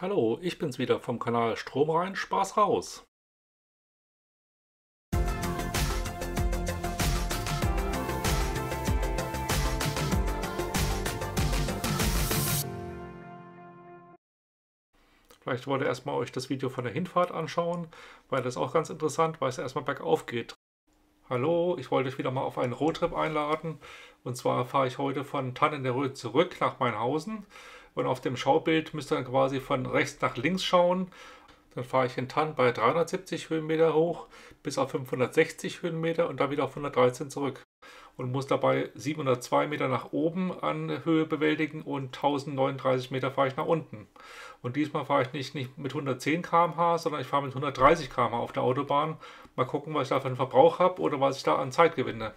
Hallo, ich bin's wieder vom Kanal Strom rein, Spaß raus. Vielleicht wollt ihr erstmal euch das Video von der Hinfahrt anschauen, weil das auch ganz interessant, weil es erstmal bergauf geht. Hallo, ich wollte euch wieder mal auf einen Roadtrip einladen. Und zwar fahre ich heute von Tannen der Röth zurück nach Mainhausen. Und auf dem Schaubild müsst ihr dann quasi von rechts nach links schauen. Dann fahre ich in Tann bei 370 Höhenmeter hoch bis auf 560 Höhenmeter und dann wieder auf 113 zurück. Und muss dabei 702 Meter nach oben an Höhe bewältigen und 1039 Meter fahre ich nach unten. Und diesmal fahre ich nicht, nicht mit 110 km/h, sondern ich fahre mit 130 km/h auf der Autobahn. Mal gucken, was ich da für einen Verbrauch habe oder was ich da an Zeit gewinne.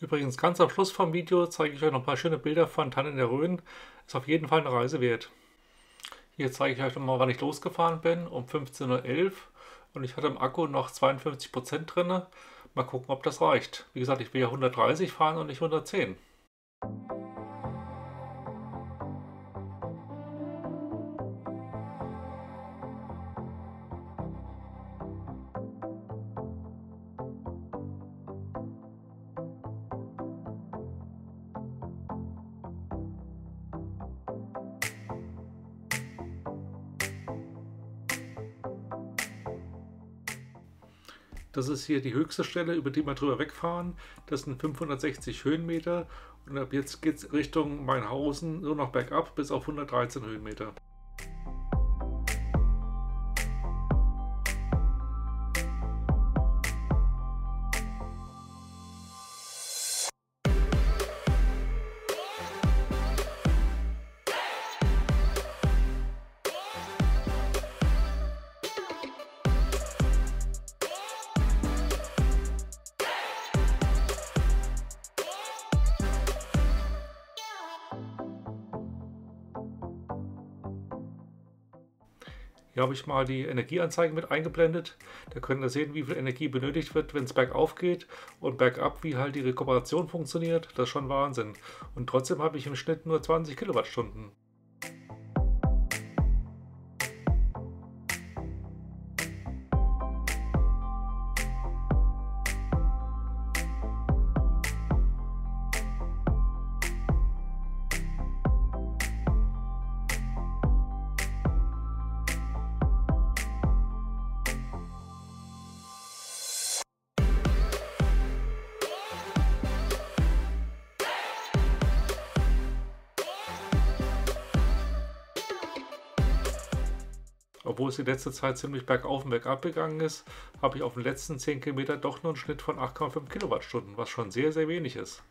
Übrigens ganz am Schluss vom Video zeige ich euch noch ein paar schöne Bilder von Tannen der Rhön. Ist auf jeden Fall eine Reise wert. Hier zeige ich euch nochmal, wann ich losgefahren bin, um 15.11 Uhr. Und ich hatte im Akku noch 52% drin. Mal gucken, ob das reicht. Wie gesagt, ich will ja 130 fahren und nicht 110. Das ist hier die höchste Stelle, über die wir drüber wegfahren. Das sind 560 Höhenmeter. Und ab jetzt geht es Richtung Mainhausen nur noch bergab bis auf 113 Höhenmeter. Hier habe ich mal die Energieanzeige mit eingeblendet. Da könnt ihr sehen, wie viel Energie benötigt wird, wenn es bergauf geht und bergab, wie halt die Rekuperation funktioniert. Das ist schon Wahnsinn. Und trotzdem habe ich im Schnitt nur 20 Kilowattstunden. Obwohl es die letzte Zeit ziemlich bergauf und bergab gegangen ist, habe ich auf den letzten 10 Kilometer doch nur einen Schnitt von 8,5 Kilowattstunden, was schon sehr, sehr wenig ist.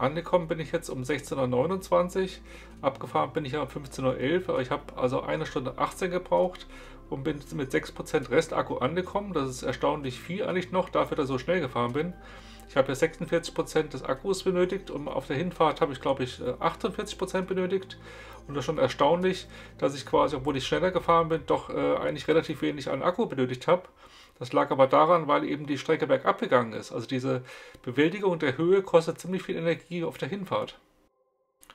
Angekommen bin ich jetzt um 16.29 Uhr. Abgefahren bin ich um 15.11 Uhr. Ich habe also eine Stunde 18 gebraucht und bin mit 6% Restakku angekommen. Das ist erstaunlich viel eigentlich noch, dafür, dass ich so schnell gefahren bin. Ich habe ja 46% des Akkus benötigt und auf der Hinfahrt habe ich, glaube ich, 48% äh, benötigt. Und das ist schon erstaunlich, dass ich quasi, obwohl ich schneller gefahren bin, doch äh, eigentlich relativ wenig an Akku benötigt habe. Das lag aber daran, weil eben die Strecke bergab gegangen ist. Also diese Bewältigung der Höhe kostet ziemlich viel Energie auf der Hinfahrt.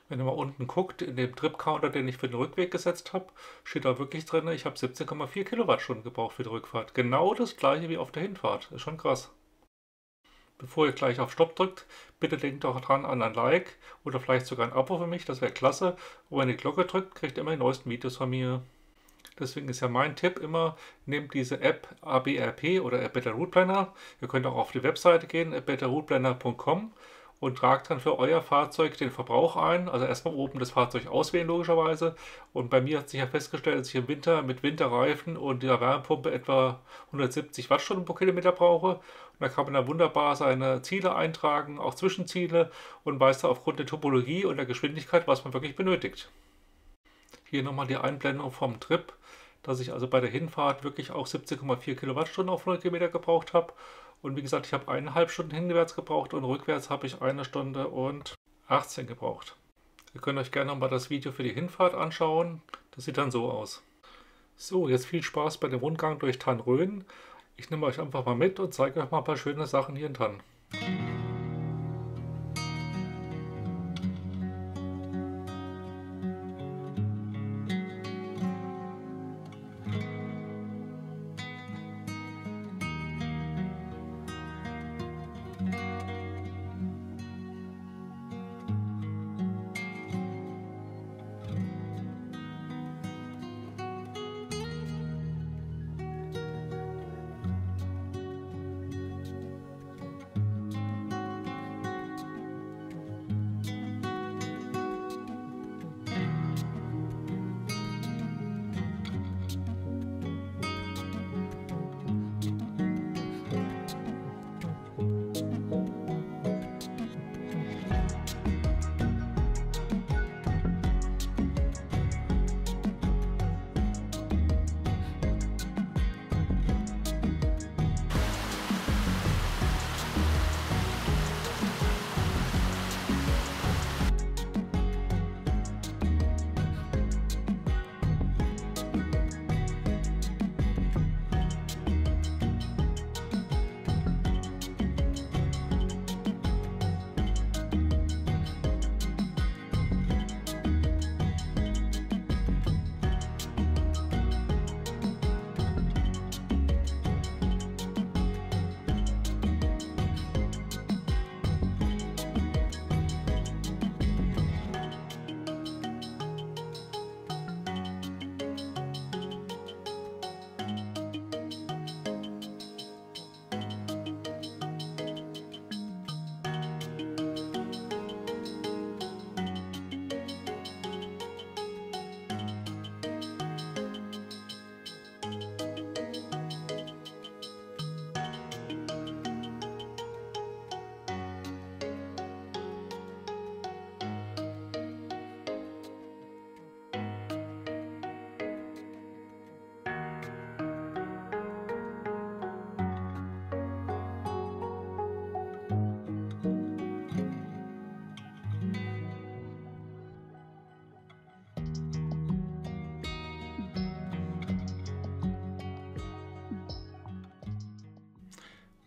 Wenn ihr mal unten guckt, in dem Trip-Counter, den ich für den Rückweg gesetzt habe, steht da wirklich drin, ich habe 17,4 Kilowattstunden gebraucht für die Rückfahrt. Genau das gleiche wie auf der Hinfahrt. Ist schon krass. Bevor ihr gleich auf Stopp drückt, bitte denkt doch dran an ein Like oder vielleicht sogar ein Abo für mich, das wäre klasse. Und wenn ihr die Glocke drückt, kriegt ihr immer die neuesten Videos von mir. Deswegen ist ja mein Tipp immer, nehmt diese App ABRP oder Better Route Planner. Ihr könnt auch auf die Webseite gehen, betterrouteplanner.com und tragt dann für euer Fahrzeug den Verbrauch ein. Also erstmal oben das Fahrzeug auswählen logischerweise. Und bei mir hat sich ja festgestellt, dass ich im Winter mit Winterreifen und der Wärmepumpe etwa 170 Wattstunden pro Kilometer brauche. Und da kann man dann wunderbar seine Ziele eintragen, auch Zwischenziele und weiß da aufgrund der Topologie und der Geschwindigkeit, was man wirklich benötigt. Hier nochmal die Einblendung vom Trip, dass ich also bei der Hinfahrt wirklich auch 17,4 Kilowattstunden auf 100 Kilometer gebraucht habe und wie gesagt, ich habe eineinhalb Stunden hinwärts gebraucht und rückwärts habe ich eine Stunde und 18 gebraucht. Ihr könnt euch gerne mal das Video für die Hinfahrt anschauen. Das sieht dann so aus. So, jetzt viel Spaß bei dem Rundgang durch Tannröden. Ich nehme euch einfach mal mit und zeige euch mal ein paar schöne Sachen hier in Tann.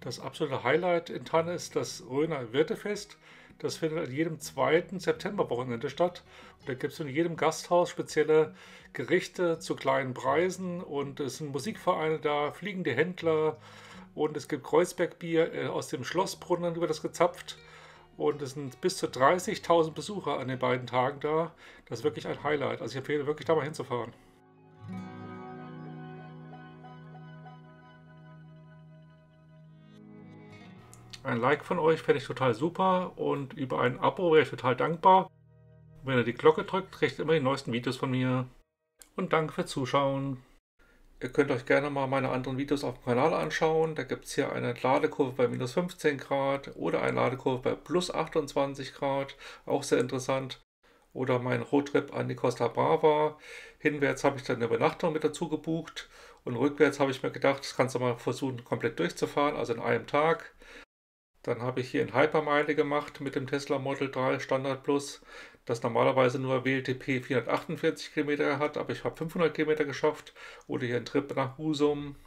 Das absolute Highlight in Tanne ist das Röner Wirtefest. Das findet an jedem zweiten Septemberwochenende statt. Und da gibt es in jedem Gasthaus spezielle Gerichte zu kleinen Preisen und es sind Musikvereine da, fliegende Händler und es gibt Kreuzbergbier äh, aus dem Schlossbrunnen über das gezapft. Und es sind bis zu 30.000 Besucher an den beiden Tagen da. Das ist wirklich ein Highlight. Also ich empfehle wirklich da mal hinzufahren. Ein Like von euch fände ich total super und über ein Abo wäre ich total dankbar. Wenn ihr die Glocke drückt, kriegt ihr immer die neuesten Videos von mir. Und danke fürs Zuschauen. Ihr könnt euch gerne mal meine anderen Videos auf dem Kanal anschauen. Da gibt es hier eine Ladekurve bei minus 15 Grad oder eine Ladekurve bei plus 28 Grad. Auch sehr interessant. Oder mein Roadtrip an die Costa Brava. Hinwärts habe ich dann eine Übernachtung mit dazu gebucht. Und rückwärts habe ich mir gedacht, das kannst du mal versuchen, komplett durchzufahren, also in einem Tag. Dann habe ich hier in Hypermeile gemacht mit dem Tesla Model 3 Standard Plus, das normalerweise nur WLTP 448 Kilometer hat, aber ich habe 500 Kilometer geschafft. Oder hier ein Trip nach Husum